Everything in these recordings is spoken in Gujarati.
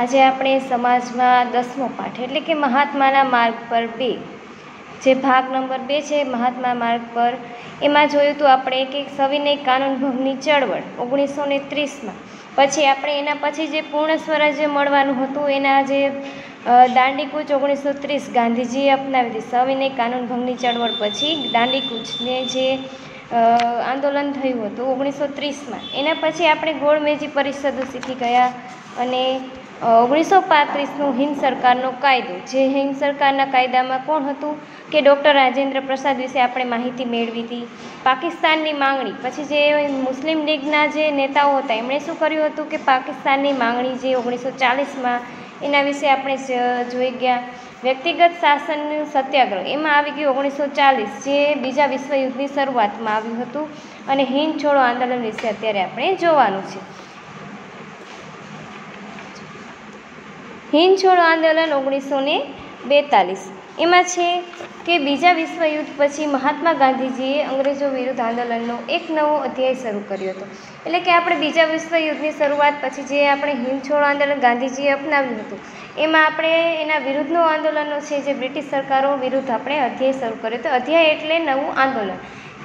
આજે આપણે સમાજમાં દસમો પાઠ, એટલે કે મહાત્માના માર્ગ પર બે. જે ભાગ નંબર બે છે, મહાત્મા માર્ગ પર, એમાં જોયું હતું આપણે કે સવિનય કાનૂન ભંગની ચળવળ ઓગણીસો ને ત્રીસમાં. પછી આપણે એના પછી જે પૂર્ણ સ્વરાજ્ય મળવાનું હતું, એના જે દાંડીકૂચ ઓગણીસો ત્રીસ ગાંધીજીએ અપનાવી હતી સવિનય કાનૂન ભંગની ચળવળ પછી દાંડીકૂચને જે આંદોલન થયું હતું ઓગણીસો ત્રીસમાં. એના પછી આપણે ગોળમેજી પરિષદો શીખી ગયા અને ઓગણીસો પાંત્રીસનો હિન્દ સરકારનો કાયદો. જે હિન્દ સરકારના કાયદામાં કોણ હતું કે ડૉક્ટર રાજેન્દ્ર પ્રસાદ વિશે આપણે માહિતી મેળવી હતી, પાકિસ્તાનની માંગણી. પછી જે મુસ્લિમ લીગના જે નેતાઓ હતા, એમણે શું કર્યું હતું કે પાકિસ્તાનની માંગણી જે ઓગણીસો ચાલીસમાં એના વિશે આપણે જોઈ ગયા. વ્યક્તિગત શાસનનું સત્યાગ્રહ. એમાં આવી ગયું ઓગણીસો ચાલીસ, જે બીજા વિશ્વયુદ્ધની શરૂઆતમાં આવ્યું હતું. અને હિંદ છોડો આંદોલન વિશે અત્યારે આપણે જોવાનું છે. હિંદ છોડો આંદોલન ઓગણીસો ને બેતાલીસ. એમાં છે કે બીજા વિશ્વયુદ્ધ પછી મહાત્મા ગાંધીજીએ અંગ્રેજો વિરુદ્ધ આંદોલનનો એક નવો અધ્યાય શરૂ કર્યો હતો. એટલે કે આપણે બીજા વિશ્વયુદ્ધની શરૂઆત પછી જે આપણે હિંદ છોડો આંદોલન ગાંધીજીએ અપનાવ્યું હતું, એમાં આપણે એના વિરુદ્ધનો આંદોલનો છે જે બ્રિટિશ સરકારો વિરુદ્ધ આપણે અધ્યાય શરૂ કર્યો હતો. અધ્યાય એટલે નવું આંદોલન.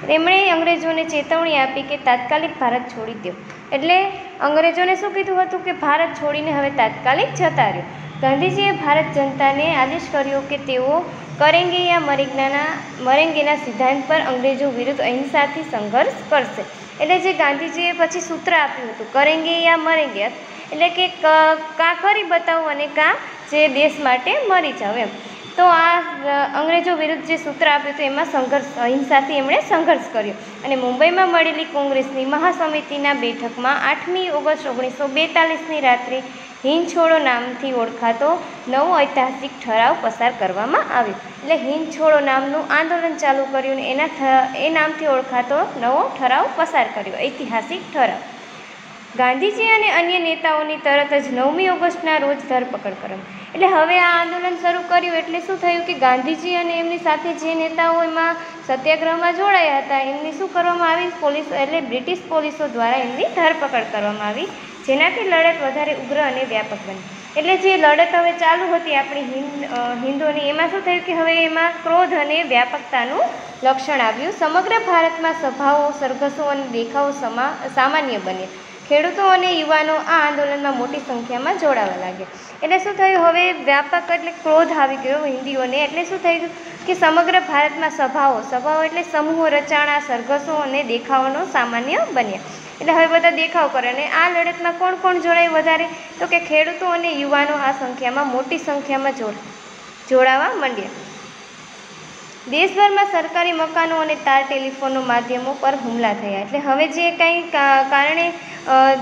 તેમણે અંગ્રેજોને ચેતવણી આપી કે તાત્કાલિક ભારત છોડી દો. એટલે અંગ્રેજોને શું કીધું હતું કે ભારત છોડીને હવે તાત્કાલિક જતા રહ્યો. ગાંધીજીએ ભારત જનતાને આદેશ કર્યો કે તેઓ કરેંગે યા મરેંગેના મરેંગેના સિદ્ધાંત પર અંગ્રેજો વિરુદ્ધ અહિંસાથી સંઘર્ષ કરશે. એટલે જે ગાંધીજીએ પછી સૂત્ર આપ્યું હતું, કરેંગે યા મરેંગે, એટલે કે ક- કાં કરી બતાવો અને કાં જે દેશ માટે મરી જાઓ એમ. તો આ અંગ્રેજો વિરુદ્ધ જે સૂત્ર આપ્યું હતું, એમાં સંઘર્ષ, અહિંસાથી એમણે સંઘર્ષ કર્યો. અને મુંબઈમાં મળેલી કોંગ્રેસની મહાસમિતિના બેઠકમાં આઠમી ઓગસ્ટ ઓગણીસો બેતાલીસની રાત્રે હિંદ છોડો નામથી ઓળખાતો નવો ઐતિહાસિક ઠરાવ પસાર કરવામાં આવ્યો. એટલે હિંદ છોડો નામનું આંદોલન ચાલુ કર્યું અને એના એ નામથી ઓળખાતો નવો ઠરાવ પસાર કર્યો. ઐતિહાસિક ઠરાવ. ગાંધીજી અને અન્ય નેતાઓની તરત જ નવમી ઓગસ્ટના રોજ ધરપકડ કરવામાં એટલે હવે આ આંદોલન શરૂ કર્યું એટલે શું થયું કે ગાંધીજી અને એમની સાથે જે નેતાઓ એમાં સત્યાગ્રહમાં જોડાયા હતા, એમની શું કરવામાં આવી? પોલીસ એટલે બ્રિટિશ પોલીસો દ્વારા એમની ધરપકડ કરવામાં આવી, જેનાથી લડત વધારે ઉગ્ર અને વ્યાપક બની. એટલે જે લડત હવે ચાલુ હતી આપણી હિન્દ હિન્દોની એમાં શું થયું કે હવે એમાં ક્રોધ અને વ્યાપકતાનું લક્ષણ આવ્યું. સમગ્ર ભારતમાં સભાઓ, સરઘસો અને દેખાવો સમા, સામાન્ય બન્યા. ખેડૂતો અને યુવાનો આ આંદોલનમાં મોટી સંખ્યામાં જોડાવા લાગ્યા. એટલે શું થયું? હવે વ્યાપક એટલે ક્રોધ આવી ગયો હિન્દીઓને. એટલે શું થઈ ગયું કે સમગ્ર ભારતમાં સભાઓ સભાઓ એટલે સમૂહો રચાણા, સરઘસો અને દેખાવોનો સામાન્ય બન્યા. એટલે હવે બધા દેખાવ કરે અને આ લડતમાં કોણ કોણ જોડાય વધારે? તો કે ખેડૂતો અને યુવાનો આ સંખ્યામાં મોટી સંખ્યામાં જોડ, જોડાવા માંડ્યા. દેશભરમાં સરકારી મકાનો અને તાર ટેલિફોનો માધ્યમો પર હુમલા થયા. એટલે હવે જે કંઈ કારણે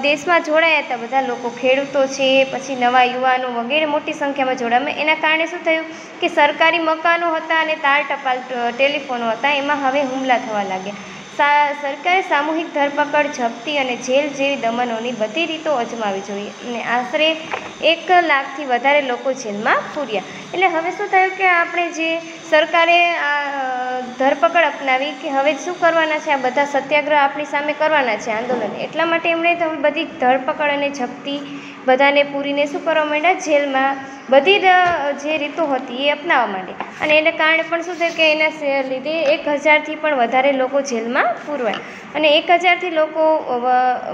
દેશમાં જોડાયા હતા બધા લોકો, ખેડૂતો છે, પછી નવા યુવાનો વગેરે મોટી સંખ્યામાં જોડાયા. એના કારણે શું થયું કે સરકારી મકાનો હતા અને તાર ટપાલ ટેલિફોનો હતા, એમાં હવે હુમલા થવા લાગ્યા. સરકારે સામૂહિક ધરપકડ, જપ્તી અને જેલ જેવી દમનોની બધી રીતો અજમાવી જોઈએ અને આશરે એક લાખથી વધારે લોકો જેલમાં પૂર્યા એટલે હવે શું થયું કે આપણે જે સરકારે આ ધરપકડ અપનાવી કે હવે શું કરવાના છે? આ બધા સત્યાગ્રહ આપણી સામે કરવાના છે આંદોલન. એટલા માટે એમણે બધી ધરપકડ અને જપ્તી બધાને પૂરીને શું કરવા માંડ્યા? જેલમાં બધી જ જે રીતો હતી એ અપનાવવા માંડી. અને એને કારણે પણ શું થયું કે એના લીધે એક હજારથી પણ વધારે લોકો જેલમાં પૂરવાય. અને એક હજારથી લોકો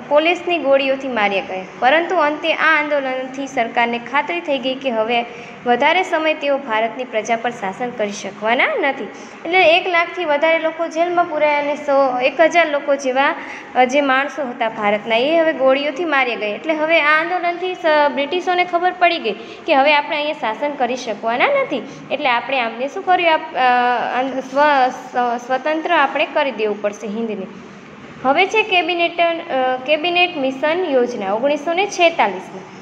પોલીસની ગોળીઓથી માર્યા ગયા. પરંતુ અંતે આ આંદોલનથી સરકારને ખાતરી થઈ ગઈ કે હવે વધારે સમય તેઓ ભારતની પ્રજા પર શાસન કરી શકવાના નથી. એટલે એક લાખથી વધારે લોકો જેલમાં પૂરાયા અને સો, એક હજાર લોકો જેવા જે માણસો હતા ભારતના, એ હવે ગોળીઓથી માર્યા ગયા. એટલે હવે આ આંદોલનથી બ્રિટિશોને ખબર પડી ગઈ કે હવે આપણે અહીંયા શાસન કરી શકવાના નથી. એટલે આપણે આમને શું કર્યું? સ્વ- સ્વતંત્ર આપણે કરી દેવું પડશે હિન્દને. હવે છે કેબિનેટ કેબિનેટ મિશન યોજના, ઓગણીસો ને છેતાલીસમાં.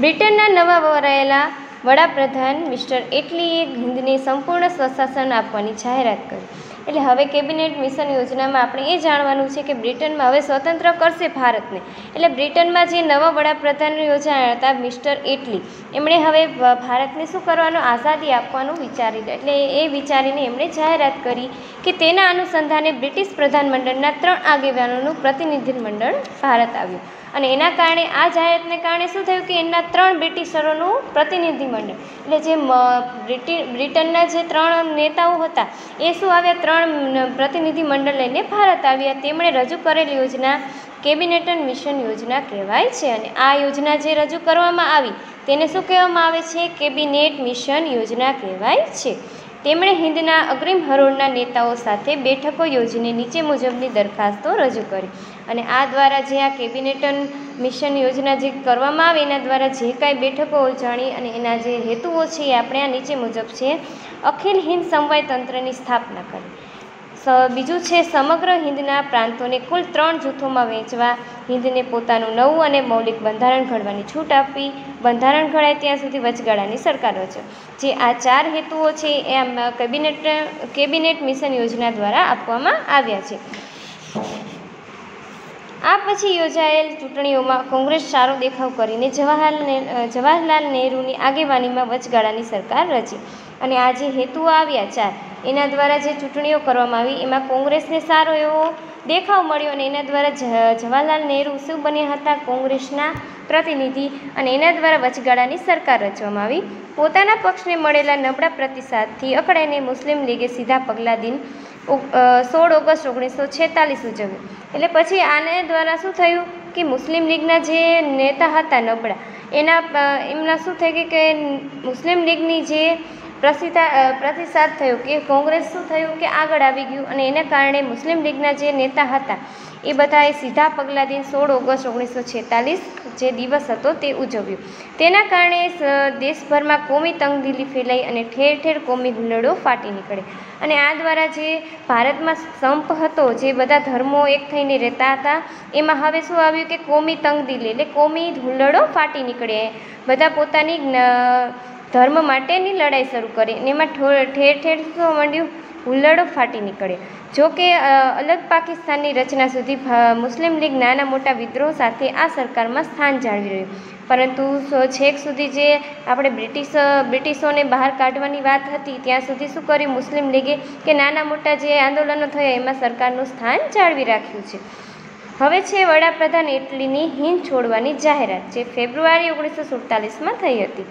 બ્રિટનના નવા વરાયેલા વડાપ્રધાન મિસ્ટર એટલીએ હિન્દને સંપૂર્ણ સ્વશાસન આપવાની જાહેરાત કરી. એટલે હવે કેબિનેટ મિશન યોજનામાં આપણે એ જાણવાનું છે કે બ્રિટનમાં હવે સ્વતંત્ર કરશે ભારતને. એટલે બ્રિટનમાં જે નવા વડાપ્રધાન યોજાયા હતા મિસ્ટર એટલી એમણે હવે ભારતને શું કરવાનું, આઝાદી આપવાનું વિચારી એટલે એ વિચારીને એમણે જાહેરાત કરી કે તેના અનુસંધાને બ્રિટિશ પ્રધાનમંડળના ત્રણ આગેવાનોનું પ્રતિનિધિમંડળ ભારત આવ્યું. અને એના કારણે આ જાહેરાતને કારણે શું થયું કે એમના ત્રણ બ્રિટિશરોનું પ્રતિનિધિમંડળ એટલે જે બ્રિટિ, બ્રિટનના જે ત્રણ નેતાઓ હતા, એ શું આવ્યા? ત્રણ પ્રતિનિધિમંડળ લઈને ભારત આવ્યા. તેમણે રજૂ કરેલી યોજના કેબિનેટન મિશન યોજના કહેવાય છે અને આ યોજના જે રજૂ કરવામાં આવી, તેને શું કહેવામાં આવે છે? કેબિનેટ મિશન યોજના કહેવાય છે. તેમણે હિન્દના અગ્રીમ હરોળના નેતાઓ સાથે બેઠકો યોજીને નીચે મુજબની દરખાસ્તો રજૂ કરી. અને આ દ્વારા જે આ કેબિનેટન મિશન યોજના જે કરવામાં આવે એના દ્વારા જે કાંઈ બેઠકો જાણી અને એના જે હેતુઓ છે એ આપણે આ નીચે મુજબ છે, અખિલ હિન્દ સમવાય તંત્રની સ્થાપના કરી. બીજું છે, સમગ્ર હિન્દના પ્રાંતોને કુલ ત્રણ જૂથોમાં વહેંચવા હિન્દને પોતાનું નવું અને મૌલિક બંધારણ ઘડવાની છૂટ આપવી. બંધારણ ઘડાય ત્યાં સુધી વચગાળાની સરકાર રચો. જે આ ચાર હેતુઓ છે, એ આમ કેબિનેટ કેબિનેટ મિશન યોજના દ્વારા આપવામાં આવ્યા છે. આ પછી યોજાયેલ ચૂંટણીઓમાં કોંગ્રેસ સારો દેખાવ કરીને જવાહરલાલ જવાહરલાલ નહેરુની આગેવાનીમાં વચગાળાની સરકાર રચી. અને આ જે હેતુઓ આવ્યા ચાર એના દ્વારા જે ચૂંટણીઓ કરવામાં આવી, એમાં કોંગ્રેસને સારો એવો દેખાવ મળ્યો અને એના દ્વારા જવાહરલાલ નહેરુ શું બન્યા હતા કોંગ્રેસના પ્રતિનિધિ અને એના દ્વારા વચગાળાની સરકાર રચવામાં આવી. પોતાના પક્ષને મળેલા નબળા પ્રતિસાદથી અકળાઈને મુસ્લિમ લીગે સીધા પગલાં દિન સોળ ઓગસ્ટ ઓગણીસો છેતાલીસ ઉજવ્યું. એટલે પછી આને દ્વારા શું થયું કે મુસ્લિમ લીગના જે નેતા હતા નબળા, એના એમના શું થઈ ગયું કે મુસ્લિમ લીગની જે પ્રતિસાદ થયો કે કોંગ્રેસ શું થયું કે આગળ આવી ગયું અને એના કારણે મુસ્લિમ લીગના જે નેતા હતા, એ બધાએ સીધા પગલાં દિન સોળ ઓગસ્ટ ઓગણીસો છેતાલીસ જે દિવસ હતો તે ઉજવ્યું. તેના કારણે દેશભરમાં કોમી તંગદિલી ફેલાઈ અને ઠેર ઠેર કોમી હુલ્લડો ફાટી નીકળે. અને આ દ્વારા જે ભારતમાં સંપ હતો, જે બધા ધર્મો એક થઈને રહેતા હતા, એમાં હવે શું આવ્યું કે કોમી તંગદિલી એટલે કોમી હુલ્લડો ફાટી નીકળે. બધા પોતાની ધર્મ માટેની લડાઈ શરૂ કરી અને એમાં ઠેર ઠેર શું માંડ્યું હુલ્લડો ફાટી નીકળ્યો. જો કે અલગ પાકિસ્તાનની રચના સુધી મુસ્લિમ લીગ નાના મોટા વિદ્રોહ સાથે આ સરકારમાં સ્થાન જાળવી રહ્યું. પરંતુ છેક સુધી જે આપણે બ્રિટિશ, બ્રિટિશોને બહાર કાઢવાની વાત હતી, ત્યાં સુધી શું કર્યું? મુસ્લિમ લીગે કે નાના મોટા જે આંદોલનો થયા, એમાં સરકારનું સ્થાન જાળવી રાખ્યું છે. હવે છે વડાપ્રધાન ઇટલીની હિંદ છોડવાની જાહેરાત, જે ફેબ્રુઆરી ઓગણીસો સુડતાલીસમાં થઈ હતી.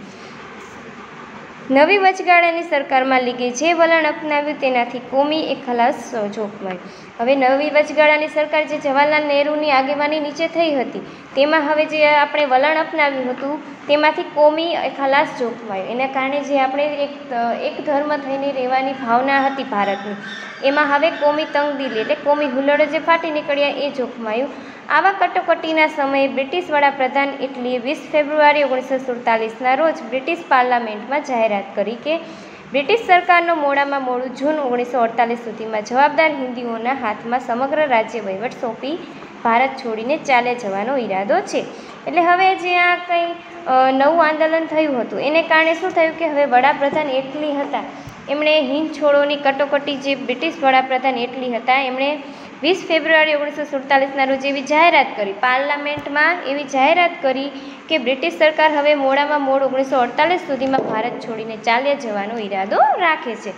નવી વચગાળાની સરકારમાં લીગે જે વલણ અપનાવ્યું તેનાથી કોમી એ ખલાસ જોખમાયું હવે નવી વચગાળાની સરકાર જે જવાહરલાલ નહેરુની આગેવાની નીચે થઈ હતી, તેમાં હવે જે આપણે વલણ અપનાવ્યું હતું, તેમાંથી કોમી ખલાસ જોખમાયું. એના કારણે જે આપણે એક એક ધર્મ થઈને રહેવાની ભાવના હતી ભારતની, એમાં હવે કોમી તંગદિલી એટલે કોમી હુલડો જે ફાટી નીકળ્યા એ જોખમાયું. આવા કટોકટીના સમયે બ્રિટિશ વડાપ્રધાન ઇટલીએ વીસ ફેબ્રુઆરી ઓગણીસો સુડતાલીસના રોજ બ્રિટિશ પાર્લામેન્ટમાં જાહેરાત કરી કે બ્રિટિશ સરકારનો મોડામાં મોડું જૂન ઓગણીસો અડતાલીસ સુધીમાં જવાબદાર હિન્દીઓના હાથમાં સમગ્ર રાજ્ય વહીવટ સોંપી ભારત છોડીને ચાલે જવાનો ઈરાદો છે. એટલે હવે જે આ કંઈ નવું આંદોલન થયું હતું, એને કારણે શું થયું કે હવે વડાપ્રધાન એટલી હતા? એમણે હિંદ છોડોની કટોકટી જે બ્રિટિશ વડાપ્રધાન એટલી હતા, એમણે વીસ ફેબ્રુઆરી ઓગણીસો સુડતાલીસના રોજ એવી જાહેરાત કરી. પાર્લામેન્ટમાં એવી જાહેરાત કરી કે બ્રિટિશ સરકાર હવે મોડામાં મોડ ઓગણીસો અડતાલીસ સુધીમાં ભારત છોડીને ચાલ્યા જવાનો ઈરાદો રાખે છે.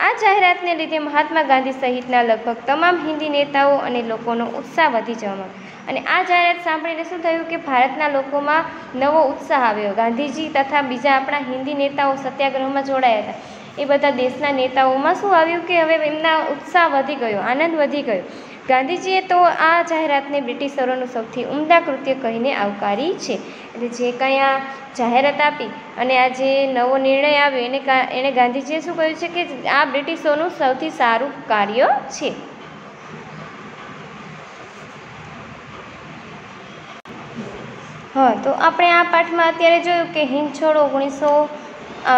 આ જાહેરાતને લીધે મહાત્મા ગાંધી સહિતના લગભગ તમામ હિન્દી નેતાઓ અને લોકોનો ઉત્સાહ વધી જવામાં અને આ જાહેરાત સાંભળીને શું થયું કે ભારતના લોકોમાં નવો ઉત્સાહ આવ્યો. ગાંધીજી તથા બીજા આપણા હિન્દી નેતાઓ સત્યાગ્રહમાં જોડાયા હતા. એ બધા દેશના નેતાઓમાં શું આવ્યું કે હવે એમના ઉત્સાહ વધી ગયો, આનંદ વધી ગયો. ગાંધીજીએ તો આ જાહેરાતને બ્રિટિશરોનું સૌથી ઉમદા કૃત્ય કહીને આવકારી છે. એટલે જે કંઈ આ જાહેરાત આપી અને આ જે નવો નિર્ણય આવ્યો, એને એણે ગાંધીજીએ શું કહ્યું છે કે આ બ્રિટિશોનું સૌથી સારું કાર્ય છે. હા, તો આપણે આ પાઠમાં અત્યારે જોયું કે હિંદ છોડો ઓગણીસો અ,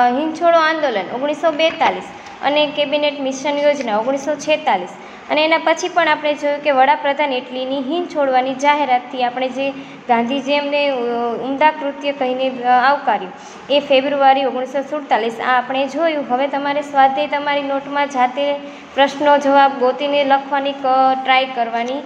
આંદોલન ઓગણીસો બેતાલીસ અને કેબિનેટ મિશન યોજના ઓગણીસો છેતાલીસ. અને એના પછી પણ આપણે જોયું કે વડાપ્રધાન ઇટલીની હિંદ છોડવાની જાહેરાતથી આપણે જે ગાંધીજી એમને ઉમદા કૃત્ય કહીને આવકાર્યું એ ફેબ્રુઆરી ઓગણીસો સુડતાલીસ આ આપણે જોયું. હવે તમારે સ્વાધ્યાય તમારી નોટમાં જાતે પ્રશ્નો જવાબ ગોતીને લખવાની ટ્રાય કરવાની